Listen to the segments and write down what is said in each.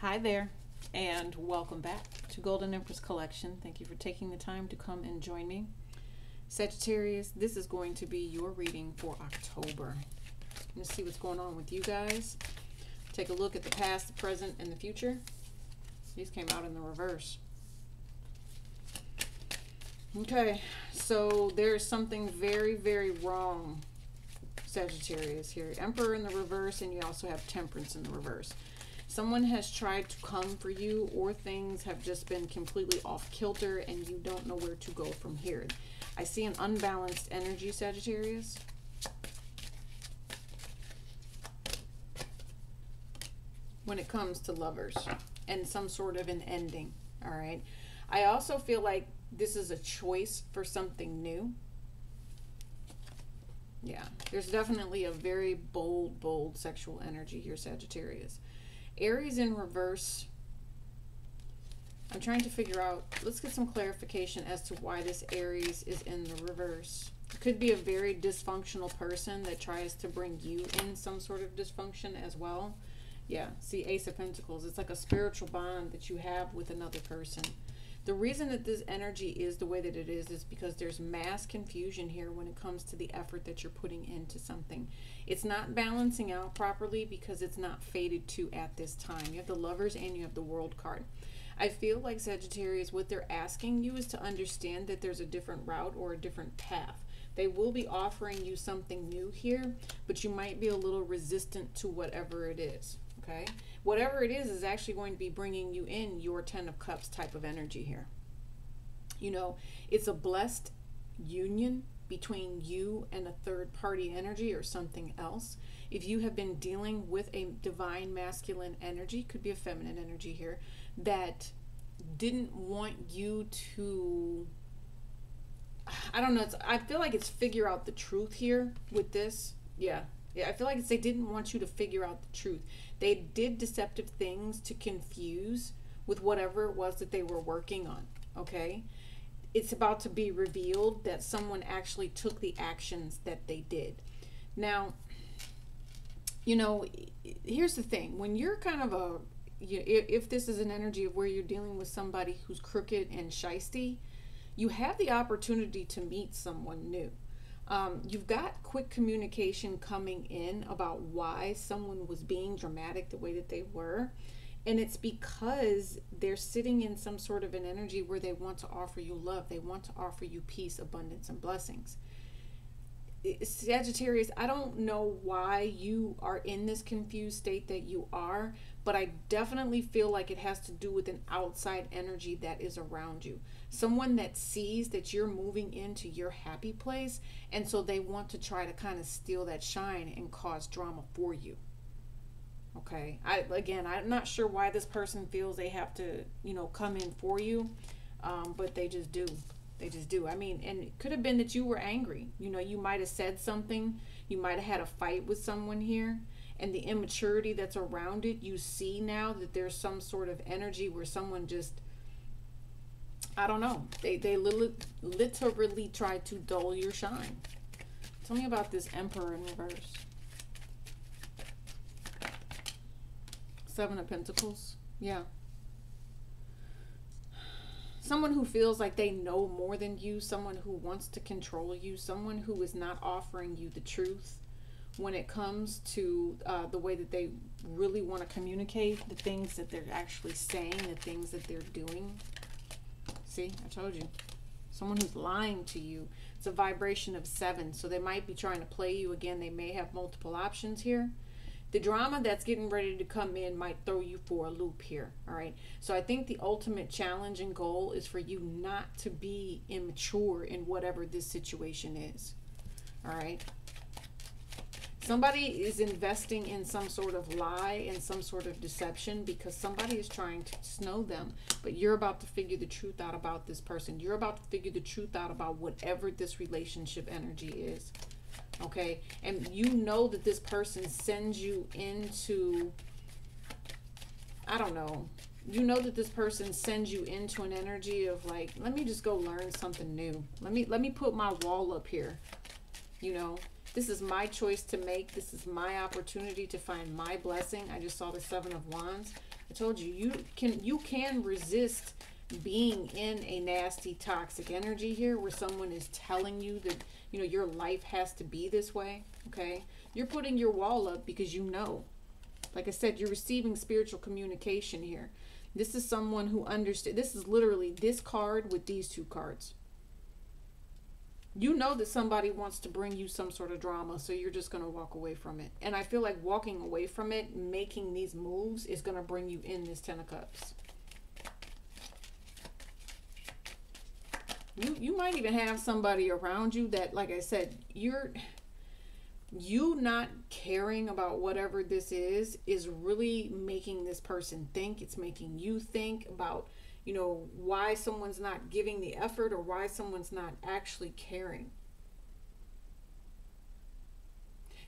Hi there, and welcome back to Golden Empress Collection. Thank you for taking the time to come and join me. Sagittarius, this is going to be your reading for October. Let's see what's going on with you guys. Take a look at the past, the present, and the future. These came out in the reverse. Okay, so there's something very, very wrong, Sagittarius here. Emperor in the reverse, and you also have Temperance in the reverse. Someone has tried to come for you, or things have just been completely off kilter, and you don't know where to go from here. I see an unbalanced energy, Sagittarius. When it comes to lovers and some sort of an ending, all right? I also feel like this is a choice for something new. Yeah, there's definitely a very bold, bold sexual energy here, Sagittarius. Aries in reverse. I'm trying to figure out, let's get some clarification as to why this Aries is in the reverse. It could be a very dysfunctional person that tries to bring you in some sort of dysfunction as well. Yeah, see Ace of Pentacles. It's like a spiritual bond that you have with another person. The reason that this energy is the way that it is is because there's mass confusion here when it comes to the effort that you're putting into something. It's not balancing out properly because it's not faded to at this time. You have the lovers and you have the world card. I feel like Sagittarius, what they're asking you is to understand that there's a different route or a different path. They will be offering you something new here, but you might be a little resistant to whatever it is. Okay? Whatever it is is actually going to be bringing you in your 10 of cups type of energy here. You know it's a blessed union between you and a third party energy or something else. If you have been dealing with a divine masculine energy could be a feminine energy here that didn't want you to i don't know it's i feel like it's figure out the truth here with this. Yeah, I feel like it's they didn't want you to figure out the truth. They did deceptive things to confuse with whatever it was that they were working on. Okay? It's about to be revealed that someone actually took the actions that they did. Now, you know, here's the thing when you're kind of a, you, if this is an energy of where you're dealing with somebody who's crooked and shisty, you have the opportunity to meet someone new um, you've got quick communication coming in about why someone was being dramatic the way that they were. And it's because they're sitting in some sort of an energy where they want to offer you love, they want to offer you peace, abundance, and blessings. Sagittarius, I don't know why you are in this confused state that you are, but I definitely feel like it has to do with an outside energy that is around you. Someone that sees that you're moving into your happy place, and so they want to try to kind of steal that shine and cause drama for you. Okay. I again, I'm not sure why this person feels they have to, you know, come in for you, um, but they just do. They just do. I mean, and it could have been that you were angry. You know, you might have said something. You might have had a fight with someone here. And the immaturity that's around it, you see now that there's some sort of energy where someone just, I don't know, they, they li- literally try to dull your shine. Tell me about this Emperor in reverse. Seven of Pentacles. Yeah someone who feels like they know more than you, someone who wants to control you, someone who is not offering you the truth when it comes to uh, the way that they really want to communicate the things that they're actually saying, the things that they're doing. See, I told you. Someone who's lying to you. It's a vibration of seven, so they might be trying to play you again. They may have multiple options here the drama that's getting ready to come in might throw you for a loop here all right so i think the ultimate challenge and goal is for you not to be immature in whatever this situation is all right somebody is investing in some sort of lie and some sort of deception because somebody is trying to snow them but you're about to figure the truth out about this person. You're about to figure the truth out about whatever this relationship energy is okay? And you know that this person sends you into i don't know you know that this person sends you into an energy of like let me just go learn something new. Let me let me put my wall up here you know This is my choice to make. This is my opportunity to find my blessing. I just saw the 7 of wands. I told you you can you can resist being in a nasty toxic energy here where someone is telling you that you know your life has to be this way, okay? You're putting your wall up because you know. Like I said, you're receiving spiritual communication here. This is someone who understands. This is literally this card with these two cards. You know that somebody wants to bring you some sort of drama, so you're just going to walk away from it. And I feel like walking away from it, making these moves, is going to bring you in this Ten of Cups. You, you might even have somebody around you that, like I said, you're you not caring about whatever this is is really making this person think it's making you think about you know why someone's not giving the effort or why someone's not actually caring.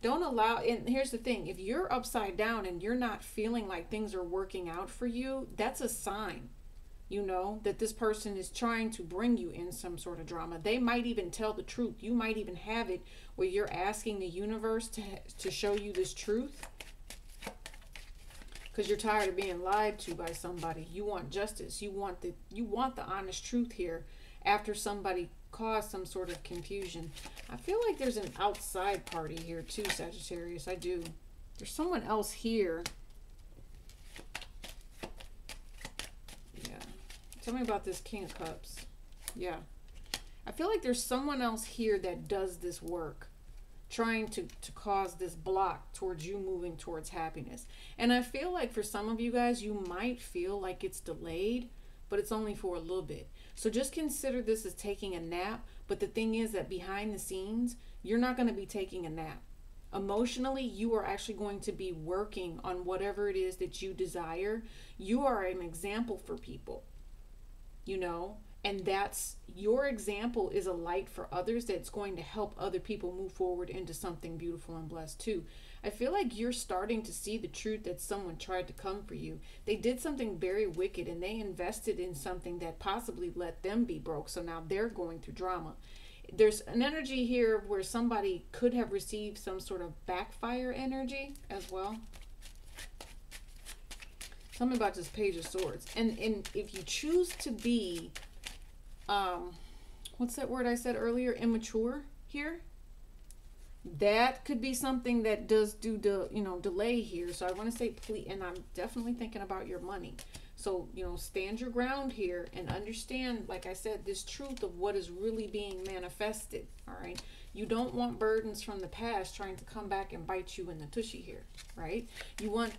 Don't allow and here's the thing if you're upside down and you're not feeling like things are working out for you that's a sign you know that this person is trying to bring you in some sort of drama. They might even tell the truth. You might even have it where you're asking the universe to to show you this truth because you're tired of being lied to by somebody. You want justice. You want the you want the honest truth here after somebody caused some sort of confusion. I feel like there's an outside party here too sagittarius. I do. There's someone else here. Yeah. Tell me about this King of Cups. Yeah. I feel like there's someone else here that does this work, trying to, to cause this block towards you moving towards happiness. And I feel like for some of you guys, you might feel like it's delayed, but it's only for a little bit. So just consider this as taking a nap. But the thing is that behind the scenes, you're not going to be taking a nap. Emotionally, you are actually going to be working on whatever it is that you desire. You are an example for people you know and that's your example is a light for others that's going to help other people move forward into something beautiful and blessed too. I feel like you're starting to see the truth that someone tried to come for you. They did something very wicked and they invested in something that possibly let them be broke. So now they're going through drama. There's an energy here where somebody could have received some sort of backfire energy as well. Tell me about this Page of Swords. And and if you choose to be, um, what's that word I said earlier? Immature here. That could be something that does do the you know delay here. So I want to say please, and I'm definitely thinking about your money. So you know, stand your ground here and understand, like I said, this truth of what is really being manifested. All right. You don't want burdens from the past trying to come back and bite you in the tushy here, right? You want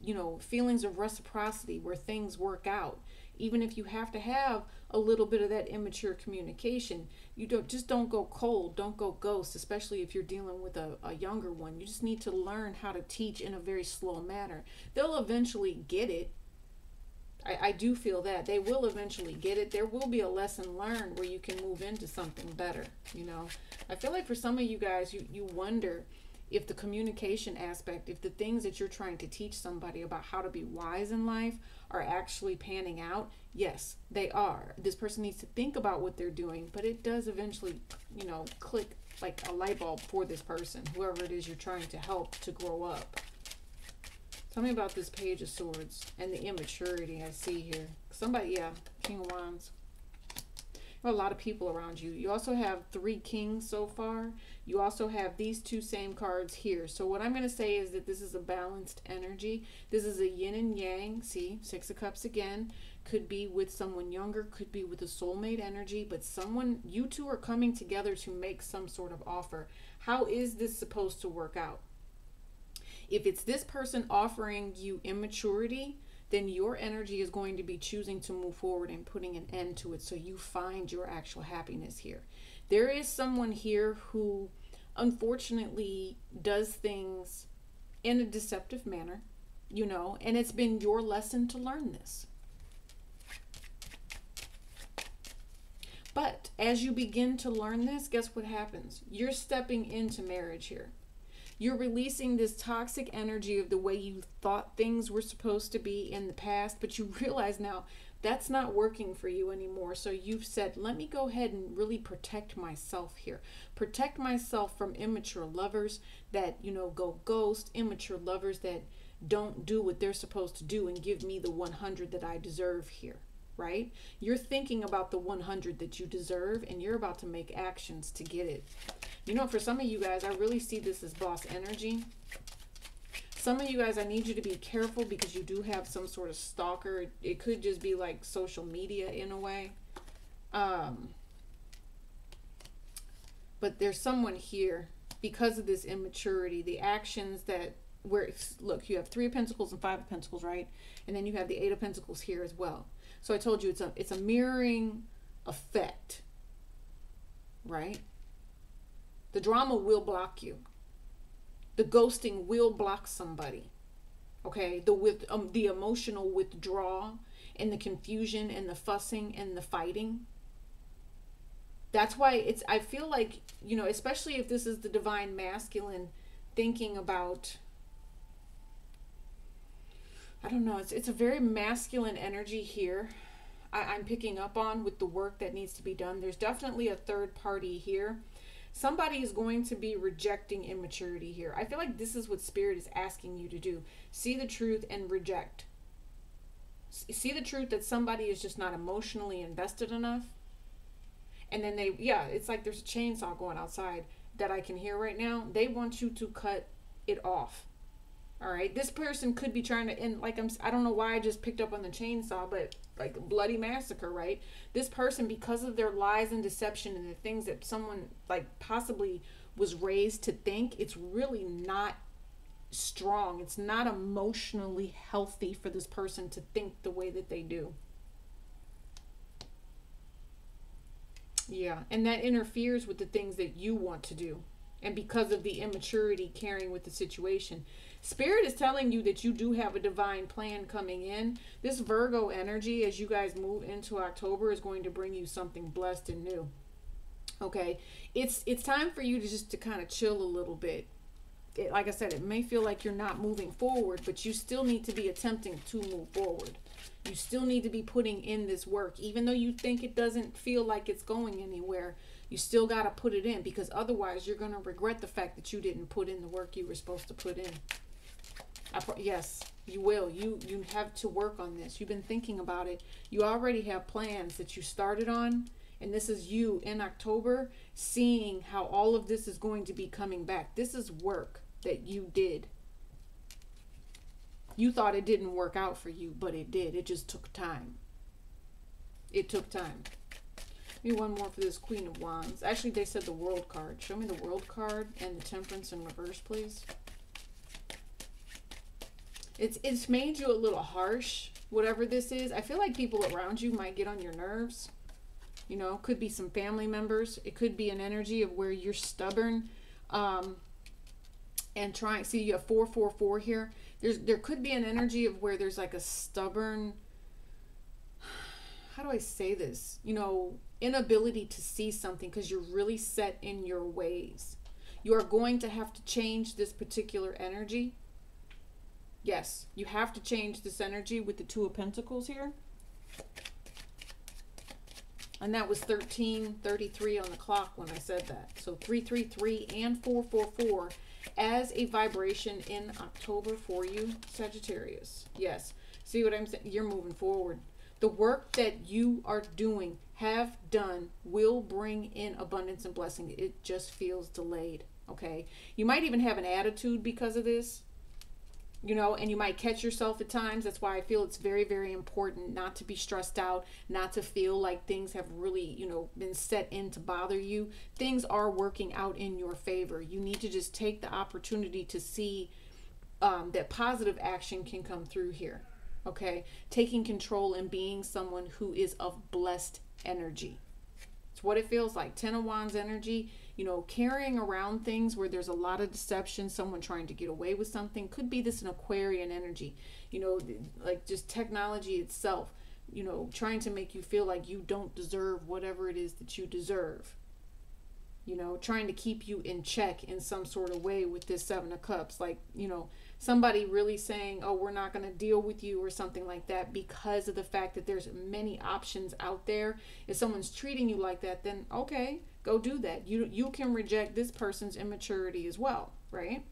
you know, feelings of reciprocity where things work out. Even if you have to have a little bit of that immature communication, you don't just don't go cold, don't go ghost, especially if you're dealing with a, a younger one. You just need to learn how to teach in a very slow manner. They'll eventually get it. I, I do feel that they will eventually get it. There will be a lesson learned where you can move into something better. You know, I feel like for some of you guys, you, you wonder if the communication aspect, if the things that you're trying to teach somebody about how to be wise in life are actually panning out, yes, they are. This person needs to think about what they're doing, but it does eventually, you know, click like a light bulb for this person, whoever it is you're trying to help to grow up. Tell me about this Page of Swords and the immaturity I see here. Somebody, yeah, King of Wands a lot of people around you. You also have three kings so far. You also have these two same cards here. So what I'm going to say is that this is a balanced energy. This is a yin and yang. See, six of cups again. Could be with someone younger, could be with a soulmate energy, but someone, you two are coming together to make some sort of offer. How is this supposed to work out? If it's this person offering you immaturity, then your energy is going to be choosing to move forward and putting an end to it so you find your actual happiness here. There is someone here who unfortunately does things in a deceptive manner, you know, and it's been your lesson to learn this. But as you begin to learn this, guess what happens? You're stepping into marriage here. You're releasing this toxic energy of the way you thought things were supposed to be in the past, but you realize now that's not working for you anymore. So you've said, let me go ahead and really protect myself here. Protect myself from immature lovers that, you know, go ghost, immature lovers that don't do what they're supposed to do and give me the 100 that I deserve here, right? You're thinking about the 100 that you deserve and you're about to make actions to get it. You know, for some of you guys, I really see this as boss energy. Some of you guys, I need you to be careful because you do have some sort of stalker. It could just be like social media in a way. Um, but there's someone here because of this immaturity, the actions that where look, you have three of pentacles and five of pentacles, right? And then you have the eight of pentacles here as well. So I told you it's a it's a mirroring effect, right? The drama will block you. The ghosting will block somebody. Okay, the with um, the emotional withdrawal and the confusion and the fussing and the fighting. That's why it's I feel like, you know, especially if this is the divine masculine thinking about I don't know. It's it's a very masculine energy here. I, I'm picking up on with the work that needs to be done. There's definitely a third party here. Somebody is going to be rejecting immaturity here. I feel like this is what spirit is asking you to do. See the truth and reject. See the truth that somebody is just not emotionally invested enough. And then they, yeah, it's like there's a chainsaw going outside that I can hear right now. They want you to cut it off all right, this person could be trying to and like I'm I don't know why I just picked up on the chainsaw, but like bloody massacre, right? This person because of their lies and deception and the things that someone like possibly was raised to think, it's really not strong. It's not emotionally healthy for this person to think the way that they do. Yeah, and that interferes with the things that you want to do. And because of the immaturity carrying with the situation, Spirit is telling you that you do have a divine plan coming in. This Virgo energy, as you guys move into October, is going to bring you something blessed and new. Okay, it's it's time for you to just to kind of chill a little bit. It, like I said, it may feel like you're not moving forward, but you still need to be attempting to move forward. You still need to be putting in this work, even though you think it doesn't feel like it's going anywhere. You still got to put it in because otherwise, you're going to regret the fact that you didn't put in the work you were supposed to put in. I, yes, you will. You you have to work on this. You've been thinking about it. You already have plans that you started on, and this is you in October seeing how all of this is going to be coming back. This is work that you did. You thought it didn't work out for you, but it did. It just took time. It took time. One more for this Queen of Wands. Actually, they said the World card. Show me the World card and the Temperance in reverse, please. It's it's made you a little harsh, whatever this is. I feel like people around you might get on your nerves. You know, could be some family members. It could be an energy of where you're stubborn. Um, and trying see you have 444 here there's there could be an energy of where there's like a stubborn how do i say this you know inability to see something because you're really set in your ways you are going to have to change this particular energy Yes, you have to change this energy with the Two of Pentacles here. And that was 1333 on the clock when I said that. So 333 and 444 as a vibration in October for you, Sagittarius. Yes. See what I'm saying? You're moving forward. The work that you are doing, have done, will bring in abundance and blessing. It just feels delayed. Okay. You might even have an attitude because of this you know, and you might catch yourself at times. That's why I feel it's very, very important not to be stressed out, not to feel like things have really, you know, been set in to bother you. Things are working out in your favor. You need to just take the opportunity to see um, that positive action can come through here. Okay, taking control and being someone who is of blessed energy. It's what it feels like. Ten of Wands energy you know, carrying around things where there's a lot of deception, someone trying to get away with something. Could be this an Aquarian energy, you know, like just technology itself, you know, trying to make you feel like you don't deserve whatever it is that you deserve. you know, trying to keep you in check in some sort of way with this Seven of Cups. Like, you know, somebody really saying, oh, we're not going to deal with you or something like that because of the fact that there's many options out there. If someone's treating you like that, then okay, go do that. You, you can reject this person's immaturity as well, right?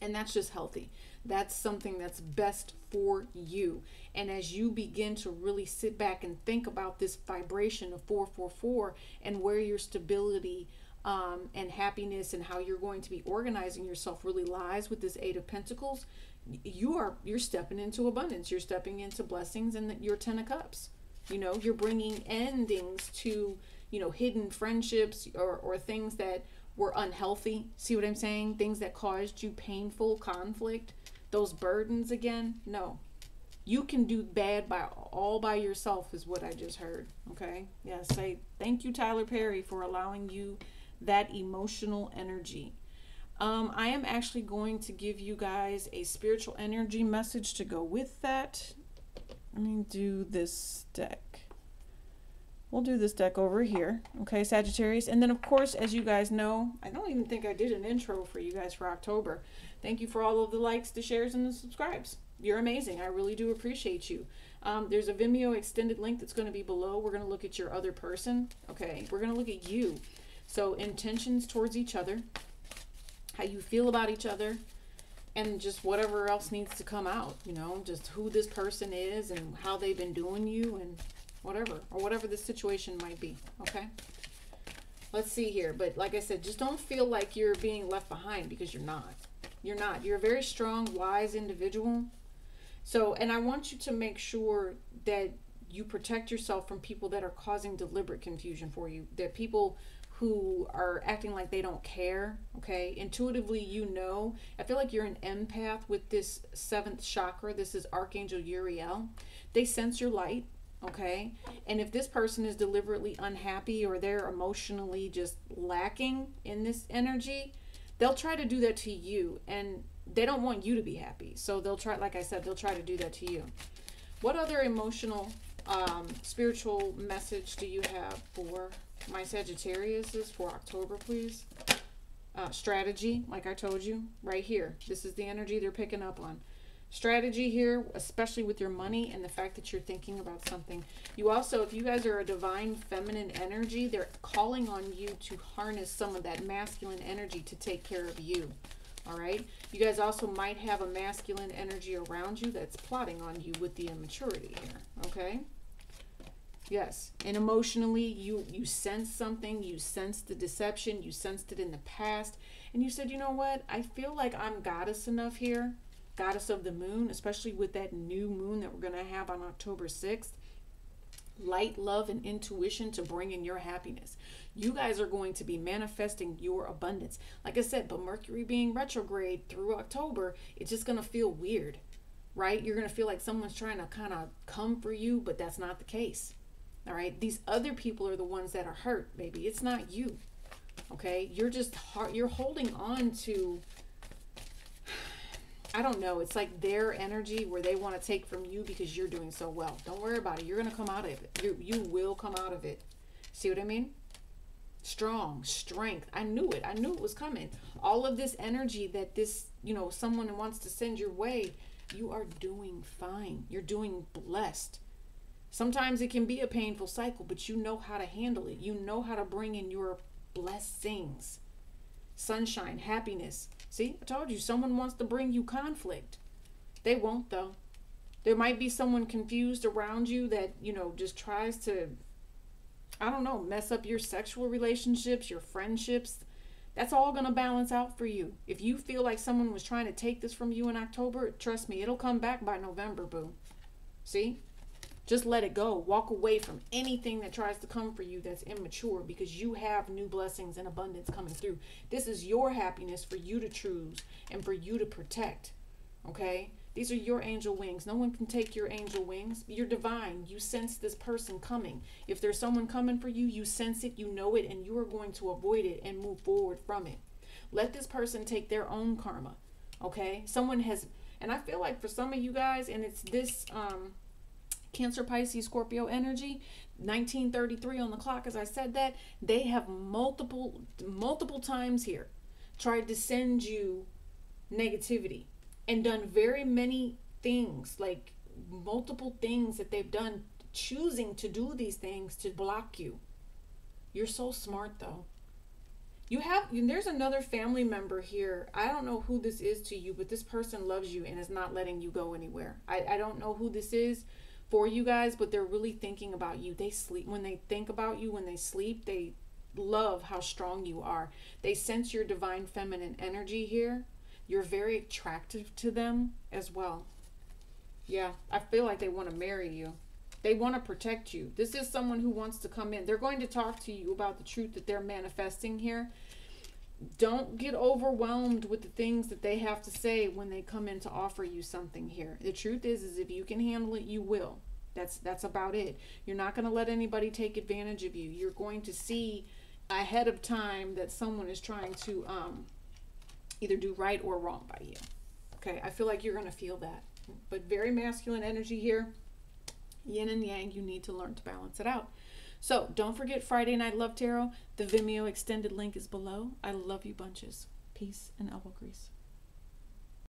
And that's just healthy. That's something that's best for you. And as you begin to really sit back and think about this vibration of 444 and where your stability um, and happiness and how you're going to be organizing yourself really lies with this eight of pentacles. You are you're stepping into abundance. You're stepping into blessings and your ten of cups. You know you're bringing endings to you know hidden friendships or, or things that were unhealthy. See what i'm saying? Things that caused you painful conflict. Those burdens again? No. You can do bad by all by yourself is what i just heard. Okay? Yeah say thank you tyler perry for allowing you that emotional energy um, i am actually going to give you guys a spiritual energy message to go with that let me do this deck we'll do this deck over here okay sagittarius and then of course as you guys know i don't even think i did an intro for you guys for october Thank you for all of the likes, the shares, and the subscribes. You're amazing. I really do appreciate you. Um, there's a Vimeo extended link that's going to be below. We're going to look at your other person. Okay, we're going to look at you. So, intentions towards each other, how you feel about each other, and just whatever else needs to come out. You know, just who this person is and how they've been doing you and whatever, or whatever the situation might be. Okay? Let's see here. But like I said, just don't feel like you're being left behind because you're not. You're not. You're a very strong, wise individual. So, and I want you to make sure that you protect yourself from people that are causing deliberate confusion for you. That people who are acting like they don't care, okay? Intuitively, you know. I feel like you're an empath with this seventh chakra. This is Archangel Uriel. They sense your light, okay? And if this person is deliberately unhappy or they're emotionally just lacking in this energy, they'll try to do that to you and they don't want you to be happy so they'll try like i said they'll try to do that to you what other emotional um, spiritual message do you have for my sagittarius is for october please uh, strategy like i told you right here this is the energy they're picking up on strategy here, especially with your money and the fact that you're thinking about something. You also, if you guys are a divine feminine energy, they're calling on you to harness some of that masculine energy to take care of you. All right. You guys also might have a masculine energy around you that's plotting on you with the immaturity here. Okay. Yes. And emotionally, you you sense something. You sense the deception. You sensed it in the past, and you said, you know what? I feel like I'm goddess enough here goddess of the moon, especially with that new moon that we're going to have on October 6th. Light, love, and intuition to bring in your happiness. You guys are going to be manifesting your abundance. Like I said, but Mercury being retrograde through October, it's just going to feel weird, right? You're going to feel like someone's trying to kind of come for you, but that's not the case. All right. These other people are the ones that are hurt, baby. It's not you. Okay. You're just, you're holding on to I don't know. It's like their energy where they want to take from you because you're doing so well. Don't worry about it. You're going to come out of it. You you will come out of it. See what I mean? Strong, strength. I knew it. I knew it was coming. All of this energy that this, you know, someone wants to send your way, you are doing fine. You're doing blessed. Sometimes it can be a painful cycle, but you know how to handle it. You know how to bring in your blessings sunshine, happiness. See, I told you, someone wants to bring you conflict. They won't, though. There might be someone confused around you that, you know, just tries to, I don't know, mess up your sexual relationships, your friendships. That's all going to balance out for you. If you feel like someone was trying to take this from you in October, trust me, it'll come back by November, boo. See? Just let it go. Walk away from anything that tries to come for you that's immature because you have new blessings and abundance coming through. This is your happiness for you to choose and for you to protect. Okay? These are your angel wings. No one can take your angel wings. You're divine. You sense this person coming. If there's someone coming for you, you sense it, you know it, and you are going to avoid it and move forward from it. Let this person take their own karma. Okay? Someone has, and I feel like for some of you guys, and it's this, um, Cancer, Pisces, Scorpio energy, 1933 on the clock, as I said that, they have multiple, multiple times here tried to send you negativity and done very many things, like multiple things that they've done, choosing to do these things to block you. You're so smart though. You have there's another family member here. I don't know who this is to you, but this person loves you and is not letting you go anywhere. I, I don't know who this is for you guys, but they're really thinking about you. They sleep when they think about you, when they sleep, they love how strong you are. They sense your divine feminine energy here. You're very attractive to them as well. Yeah, I feel like they want to marry you. They want to protect you. This is someone who wants to come in. They're going to talk to you about the truth that they're manifesting here. Don't get overwhelmed with the things that they have to say when they come in to offer you something here. The truth is is if you can handle it, you will. That's that's about it. You're not going to let anybody take advantage of you. You're going to see ahead of time that someone is trying to um, either do right or wrong by you. Okay, I feel like you're going to feel that. But very masculine energy here. Yin and yang, you need to learn to balance it out. So don't forget Friday Night Love Tarot. The Vimeo extended link is below. I love you bunches. Peace and elbow grease.